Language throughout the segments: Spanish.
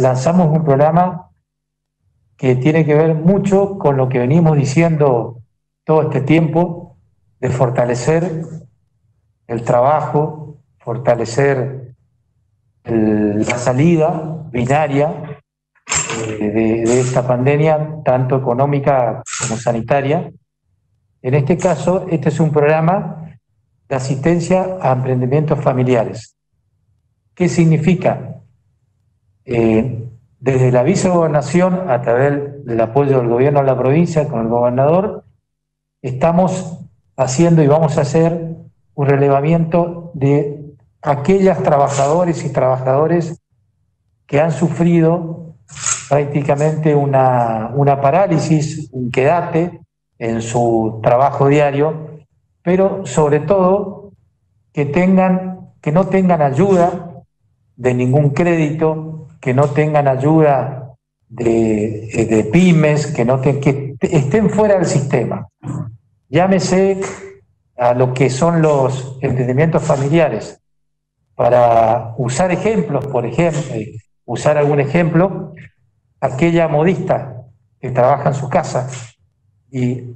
lanzamos un programa que tiene que ver mucho con lo que venimos diciendo todo este tiempo, de fortalecer el trabajo, fortalecer la salida binaria eh, de, esta pandemia, tanto económica como sanitaria. En este caso, este es un programa de asistencia a emprendimientos familiares. ¿Qué significa? Eh, desde la vicegobernación, a través del apoyo del gobierno de la provincia con el gobernador, estamos haciendo y vamos a hacer un relevamiento de aquellas trabajadores y trabajadores que han sufrido prácticamente una, una parálisis, un quedate en su trabajo diario, pero sobre todo que tengan, que no tengan ayuda de ningún crédito, que no tengan ayuda de, eh, pymes, que, no que estén fuera del sistema. Llámese a lo que son los emprendimientos familiares. Para usar ejemplos, por ejemplo, eh, usar algún ejemplo, aquella modista que trabaja en su casa y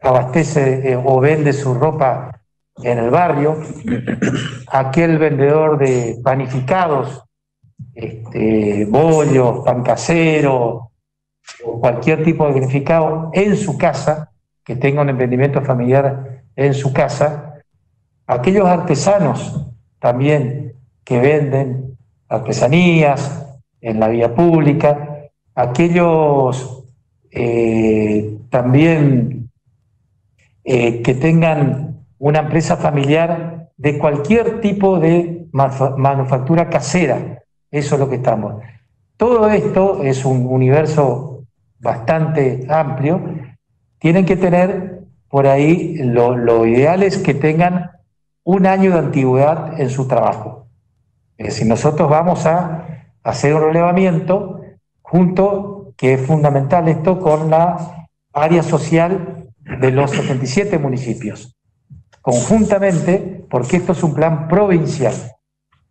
abastece eh, o vende su ropa en el barrio, aquel vendedor de panificados este, bollos, pan casero, cualquier tipo de granificado en su casa, que tenga un emprendimiento familiar en su casa, aquellos artesanos también que venden artesanías en la vía pública, aquellos eh, también eh, que tengan una empresa familiar de cualquier tipo de manufactura casera, eso es lo que estamos. Todo esto es un universo bastante amplio. Tienen que tener por ahí, lo, ideal es que tengan un año de antigüedad en su trabajo. Si nosotros vamos a hacer un relevamiento junto, que es fundamental esto, con la área social de los 77 municipios, conjuntamente, porque esto es un plan provincial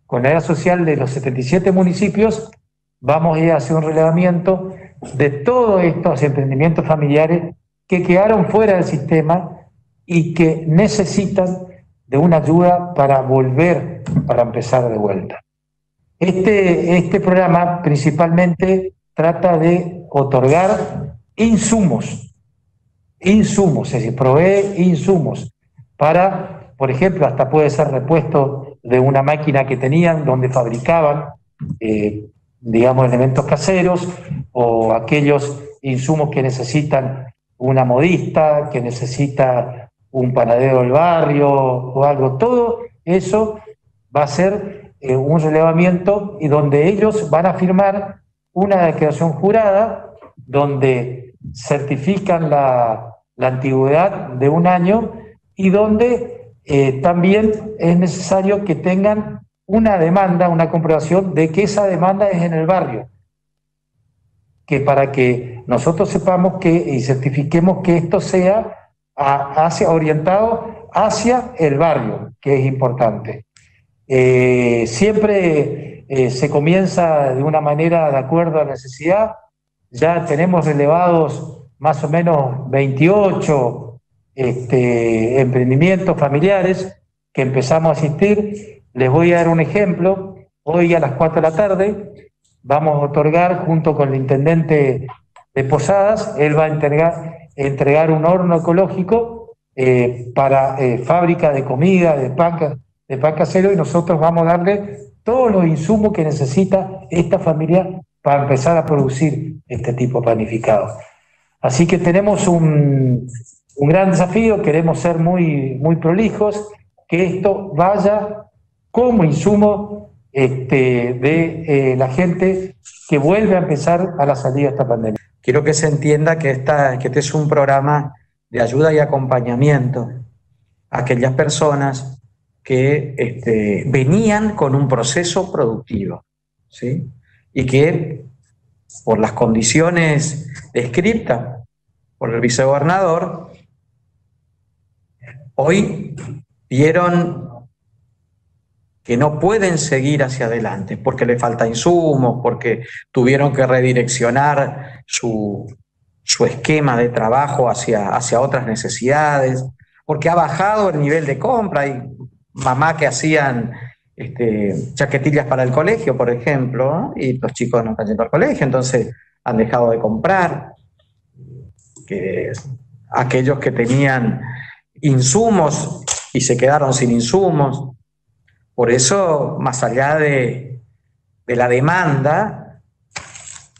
con la área social de los 77 municipios, vamos a ir a hacer un relevamiento de todos estos emprendimientos familiares que quedaron fuera del sistema y que necesitan de una ayuda para volver, para empezar de vuelta. Este, este programa principalmente trata de otorgar insumos, insumos, es decir, provee insumos para, por ejemplo, hasta puede ser repuesto de una máquina que tenían donde fabricaban, eh, digamos, elementos caseros o aquellos insumos que necesitan una modista, que necesita un panadero del barrio o algo. Todo eso va a ser eh, un relevamiento y donde ellos van a firmar una declaración jurada donde certifican la, la antigüedad de un año y donde eh, también es necesario que tengan una demanda, una comprobación de que esa demanda es en el barrio. Que para que nosotros sepamos que y certifiquemos que esto sea hacia, orientado hacia el barrio, que es importante. Eh, siempre eh, se comienza de una manera de acuerdo a necesidad. Ya tenemos relevados más o menos 28 este, emprendimientos familiares que empezamos a asistir. Les voy a dar un ejemplo. Hoy a las 4 de la tarde vamos a otorgar, junto con el intendente de Posadas, él va a entregar, entregar un horno ecológico eh, para eh, fábrica de comida, de pan, de pan casero, y nosotros vamos a darle todos los insumos que necesita esta familia para empezar a producir este tipo de panificado. Así que tenemos un, un gran desafío, queremos ser muy, muy prolijos, que esto vaya como insumo este, de eh, la gente que vuelve a empezar a la salida de esta pandemia. Quiero que se entienda que, esta, que este es un programa de ayuda y acompañamiento a aquellas personas que este, venían con un proceso productivo, ¿sí? Y que por las condiciones descritas por el vicegobernador, Hoy vieron que no pueden seguir hacia adelante porque le falta insumos, porque tuvieron que redireccionar su, su esquema de trabajo hacia, hacia otras necesidades, porque ha bajado el nivel de compra. y mamá que hacían este, chaquetillas para el colegio, por ejemplo, y los chicos no están yendo al colegio, entonces han dejado de comprar. Que aquellos que tenían insumos y se quedaron sin insumos. Por eso, más allá de, de la demanda,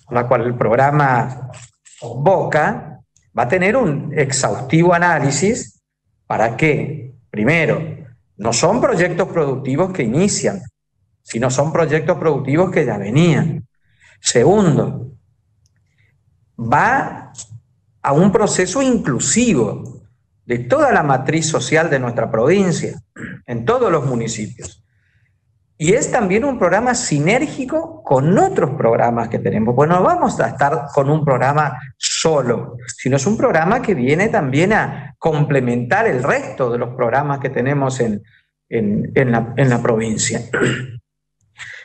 con la cual el programa convoca, va a tener un exhaustivo análisis para que, primero, no son proyectos productivos que inician, sino son proyectos productivos que ya venían. Segundo, va a un proceso inclusivo de toda la matriz social de nuestra provincia, en todos los municipios. Y es también un programa sinérgico con otros programas que tenemos. Pues no vamos a estar con un programa solo, sino es un programa que viene también a complementar el resto de los programas que tenemos en, la, provincia.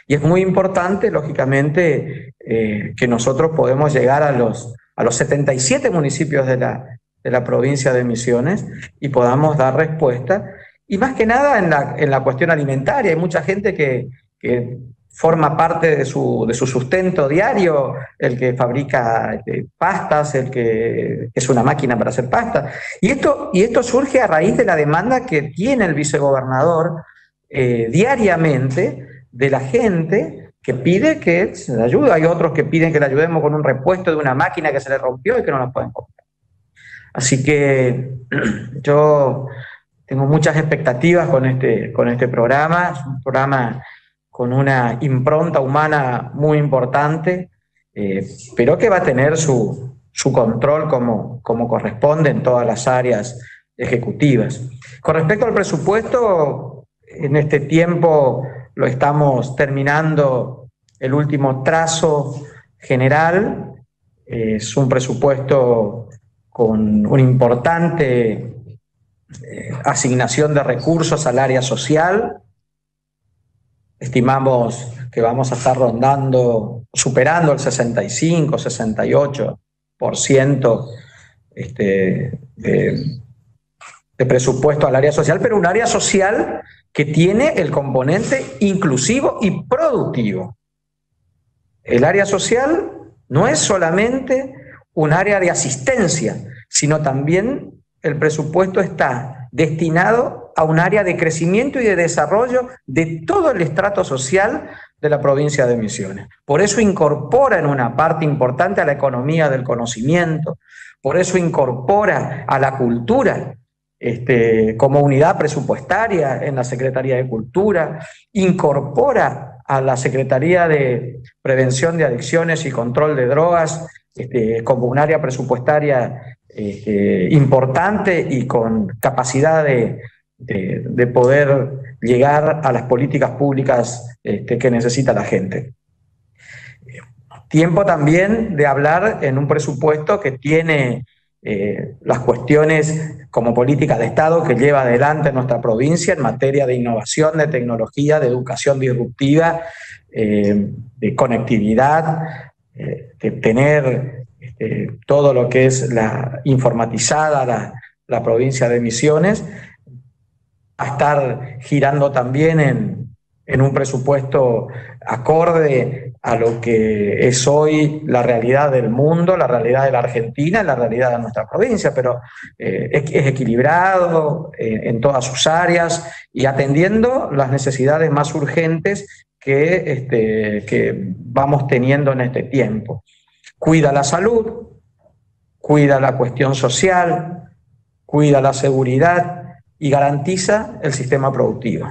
Y es muy importante, lógicamente, eh, que nosotros podemos llegar a los, a los 77 municipios de la, de la provincia de Misiones y podamos dar respuesta y más que nada en la, en la cuestión alimentaria. Hay mucha gente que, que forma parte de su, de su, sustento diario, el que fabrica este, pastas, el que es una máquina para hacer pasta. Y esto, y esto surge a raíz de la demanda que tiene el vicegobernador eh, diariamente de la gente que pide que se le ayude. Hay otros que piden que le ayudemos con un repuesto de una máquina que se le rompió y que no la pueden comprar. Así que yo tengo muchas expectativas con este, con este programa. Es un programa con una impronta humana muy importante, eh, pero que va a tener su, control como, como corresponde en todas las áreas ejecutivas. Con respecto al presupuesto, en este tiempo lo estamos terminando el último trazo general. Es un presupuesto con una importante eh, asignación de recursos al área social. Estimamos que vamos a estar rondando, superando el 65, 68% este, de, de presupuesto al área social, pero un área social que tiene el componente inclusivo y productivo. El área social no es solamente un área de asistencia, sino también el presupuesto está destinado a un área de crecimiento y de desarrollo de todo el estrato social de la provincia de Misiones. Por eso incorpora en una parte importante a la economía del conocimiento, por eso incorpora a la cultura este, como unidad presupuestaria en la Secretaría de Cultura, incorpora a la Secretaría de Prevención de Adicciones y Control de Drogas este, como un área presupuestaria este, importante y con capacidad de, poder llegar a las políticas públicas este, que necesita la gente. Tiempo también de hablar en un presupuesto que tiene eh, las cuestiones como política de Estado que lleva adelante nuestra provincia en materia de innovación, de tecnología, de educación disruptiva, eh, de conectividad, eh, tener este, todo lo que es la informatizada, la, provincia de Misiones, a estar girando también en, en, un presupuesto acorde a lo que es hoy la realidad del mundo, la realidad de la Argentina, la realidad de nuestra provincia, pero eh, es, equilibrado en todas sus áreas y atendiendo las necesidades más urgentes que, este, que vamos teniendo en este tiempo cuida la salud, cuida la cuestión social, cuida la seguridad y garantiza el sistema productivo.